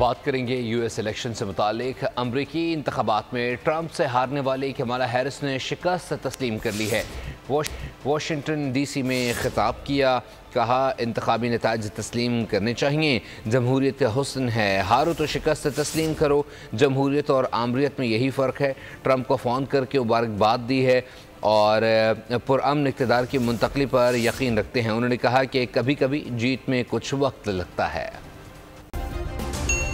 बात करेंगे US election से मुतालिक। अमरीकी इंतबात में ट्रंप से हारने वाली कमाला हैरिस ने शिकस्त तस्लीम कर ली है। वाशिंगटन डीसी में खिताब किया। कहा इंतबी नतज तस्लीम करने चाहिए। जमहूरीत का हसन है। हारो तो शिकस्त तस्लीम करो। जमहूरीत और आमरीत में यही फ़र्क है। ट्रंप को फ़ोन करके मुबारकबाद दी है और पुरअमन इकतदार की मुंतकली पर यकीन रखते हैं। उन्होंने कहा कि कभी कभी जीत में कुछ वक्त लगता है।